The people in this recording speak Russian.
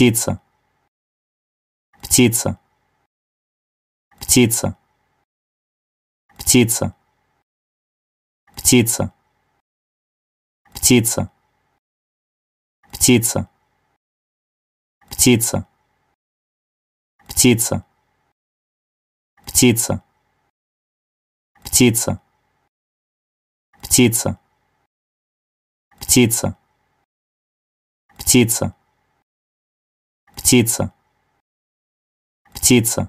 птица птица птица птица птица птица птица птица птица птица птица птица птица птица птица. Птица